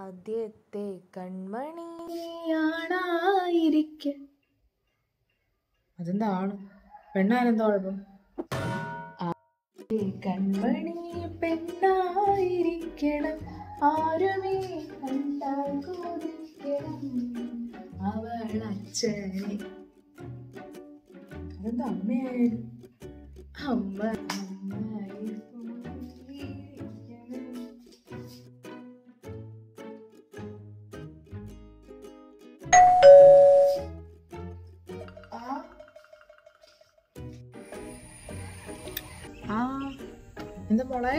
ആദ്യത്തെ കൺമണി. ആണായിരിക്ക അതെന്താണ്? പെണ്ണാനെന്താ കുഴപ്പം കൺമണി പെണ്ണായിരിക്കണം. ആരുമേ കണ്ടാൽ അവൾ അച്ഛനെ. അതെന്താ അമ്മയായാലും? അമ്മ എന്താ മോളെ?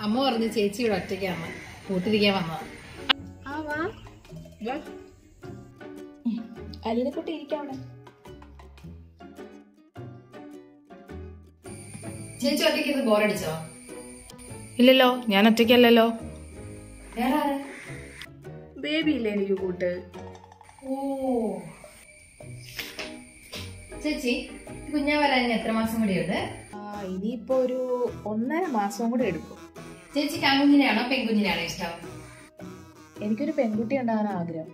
അമ്മ പറഞ്ഞു ചേച്ചി ഇവിടെ ഒറ്റയ്ക്കാണ് കൂട്ടിരിക്കാൻ വന്നത്. ആ വാ. വാ. അലിനെ കുട്ടി ഇരിക്കാം അവിടെ. ചേച്ചി ഒറ്റയ്ക്ക് ഇത് ബോറടിച്ചോ ഇല്ലല്ലോ ഞാൻ ഒറ്റയ്ക്കല്ലല്ലോ. വേറെ ആരാ? ബേബി ഇല്ലേ എനിക്ക് കൂട്ട്? ഓ. ചേച്ചി കുഞ്ഞാ വരാൻ എത്ര മാസം കൂടിയുണ്ട് ഇനിയിപ്പോ ഒരു ഒന്നര മാസം കൂടെ എടുക്കും. ചേച്ചിക്ക് ആൺകുഞ്ഞിനെയാണോ പെൺകുഞ്ഞിനെയാണോ ഇഷ്ടം? എനിക്കൊരു പെൺകുട്ടി ഉണ്ടാകാൻ ആഗ്രഹം.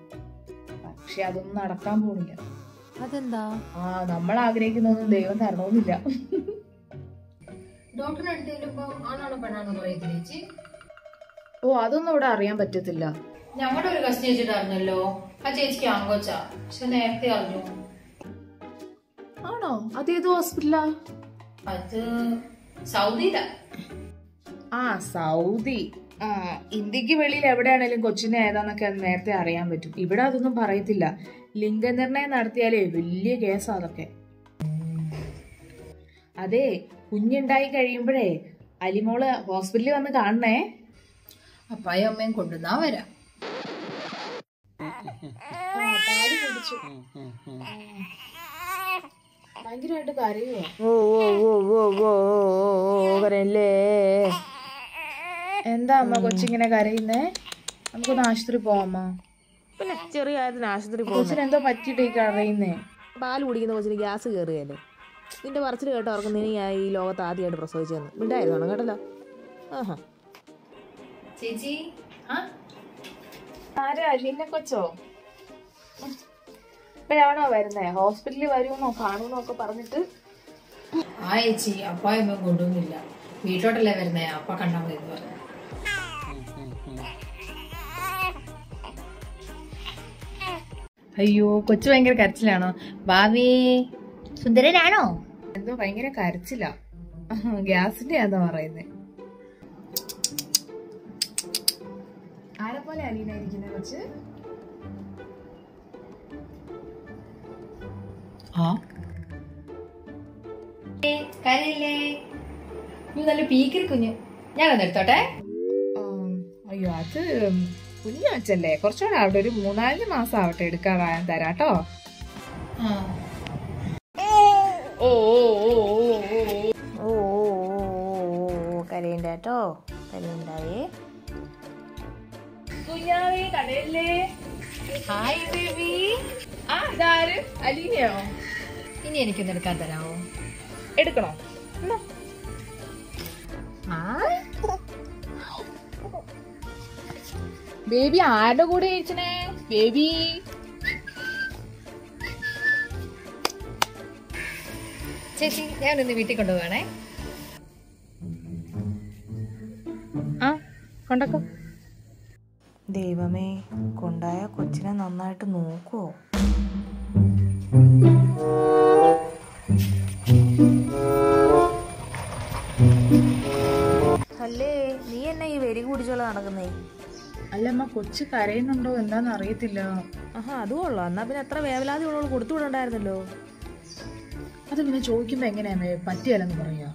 പക്ഷെ അതൊന്നും നടക്കാൻ പോകുന്നില്ല അതെന്താ? ആ നമ്മൾ ആഗ്രഹിക്കുന്നൊന്നും ദൈവം തരണമെന്നില്ല. ഡോക്ടറിന്റെ അടുത്ത് ചെല്ലുമ്പോ ആണാണോ പെണ്ണാണോ പറയത്തില്ല ചേച്ചി? ഓ അതൊന്നും ഇവിടെ അറിയാൻ പറ്റത്തില്ല. ഞങ്ങളുടെ ഒരു കസിൻ ചേച്ചിട്ടായിരുന്നല്ലോ ആ ചേച്ചിക്ക് ആൺകൊച്ചാ. പക്ഷെ നേരത്തെ അറിഞ്ഞു. ആണോ? അതേതോ ഹോസ്പിറ്റലാ? അത് സൗദിയിലാ. ആ സൗദി. ആ ഇന്ത്യയ്ക്ക് വെളിയിൽ എവിടെയാണേലും കൊച്ചിനെ ഏതാന്നൊക്കെ നേരത്തെ അറിയാൻ പറ്റും. ഇവിടെ അതൊന്നും പറയത്തില്ല. ലിംഗനിർണയം നടത്തിയാലേ വലിയ കേസാ അതൊക്കെ. അതെ കുഞ്ഞുണ്ടായി കഴിയുമ്പോഴേ അലിമോൾ ഹോസ്പിറ്റലിൽ വന്ന് കാണണേ. അപ്പായും അമ്മയും കൊണ്ടുവന്നാ വരാം. ഓ ഓ ഓ ഓ ഓ കരയല്ലേ എന്താ അമ്മ കൊച്ചിങ്ങനെ കരയുന്നേ? നമുക്കൊന്ന് ആശുപത്രി പോവാമ്മ പിന്നെ ചെറിയ കാര്യത്തിന് ആശുപത്രി കൊച്ചിന് എന്തോ പറ്റിയിട്ട് ഈ കരയുന്നേ? പാൽ കുടിക്കുന്ന കൊച്ചിന് ഗ്യാസ് കയറുകയല്ലേ നിന്റെ പറച്ചിൽ കേട്ടോ അവർക്ക് നീ ഈ ലോകത്ത് ആദ്യമായിട്ട് പ്രസവിച്ചു മിണ്ടായിരുന്നു കേട്ടല്ലോ ആഹാ. ചേച്ചി ആ? ആരാ? കൊച്ചോ? ഇപ്പോഴാണോ വരുന്നേ? ഹോസ്പിറ്റലിൽ വരുമെന്നോ കാണുമെന്നോ ഒക്കെ പറഞ്ഞിട്ട് ആ ചേച്ചി അപ്പായും അമ്മയും കൊണ്ടുവന്നില്ല. വീട്ടിലോട്ടല്ലേ വരുന്നേ? അപ്പ കണ്ടാ മതി എന്ന് പറഞ്ഞു. അയ്യോ കൊച്ചു ഭയങ്കര കരച്ചിലാണോ? ഭാവി. സുന്ദരനാണോ? എന്തോ ഭയങ്കര കരച്ചിലാ. ഗ്യാസിന്റെ ആണെന്ന് പറയുന്നേ. ആരെ പോലെ അലീന ഇരിക്കുന്ന കൊച്ച്? ആ? കരയില്ലേ നീ നല്ല പീക്കിരി കുഞ്ഞു. ഞാൻ എടുത്തോട്ടെ. അയ്യോ അത് കുഞ്ഞു വെച്ചല്ലേ കുറച്ചുകൂടെ അവിടെ ഒരു മൂന്നാൽ മാസം ആവട്ടെ എടുക്കാൻ വാങ്ങാൻ തരാട്ടോ ഓ ഓ ഓ ഓ ഓ കരയണ്ട കേട്ടോ. കരയുണ്ടായേ. കടയല്ലേ ഹായ് ബേബി ആ ഇതാര്? അലീനയോ? ഇനി എനിക്കൊന്ന് എടുക്കാൻ തരാമോ എടുക്കണോ. ബേബി ആരുടെ കൂടെ ഇരിക്കണേ? ബേബി. ചേച്ചി ഞാനൊന്ന് വീട്ടിൽ കൊണ്ടുപോകണേ. ആ കൊണ്ടക്കോ. ദൈവമേ കൊണ്ടായ കൊച്ചിനെ നന്നായിട്ട് നോക്കുവോ? അല്ലേ നീ എന്നെ ഈ വെരി കുടിച്ചോളെ നടക്കുന്നേ? അല്ലമ്മ കൊച്ചു കരയുന്നുണ്ടോ എന്താന്ന് അറിയത്തില്ല. ആഹാ അതും കൊള്ളാം എന്നാ പിന്നെ എത്ര വേവലാതി ഉള്ളവൾ കൊടുത്തു വിടണ്ടായിരുന്നല്ലോ അത് പിന്നെ ചോദിക്കുമ്പോ എങ്ങനെയാ പറ്റിയല്ലെന്ന് പറയാ.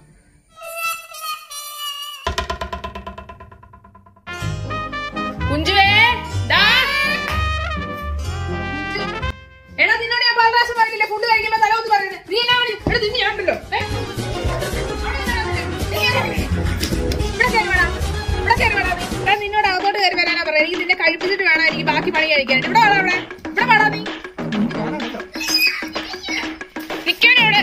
എനിക്ക് നിന്നെ കഴിപ്പിച്ചിട്ട് വേണം എനിക്ക് ബാക്കി പണി കഴിക്കാൻ ഇവിടെ വേണം അവിടെ. ഇവിടെ വേണം നീ. നിക്കാനോ ഇവിടെ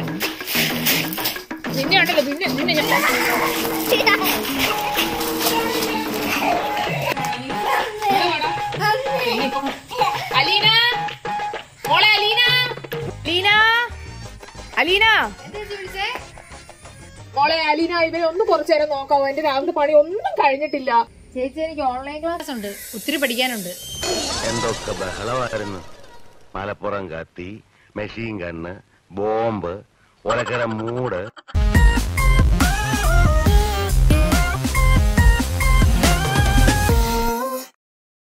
നിന്നെ ഉണ്ടല്ലോ നിന്നെ നിന്നെ അലീന? മോളെ അലീന? ലീന അലീന? മോളെ അലീന ഇവരെ ഒന്ന് കുറച്ചു നേരം നോക്കാവോ? എന്റെ രാവിലെ പണി ഒന്നും കഴിഞ്ഞിട്ടില്ല. ചേച്ചി എനിക്ക് ഓൺലൈൻ ക്ലാസ് ഉണ്ട്. ഒത്തിരി പഠിക്കാനുണ്ട്. എന്തൊക്കെ ബഹളമായിരുന്നു. മലപ്പുറം കത്തി മെഷീൻ കണ്ണ് ബോംബ് ഒലക്കര മൂട്.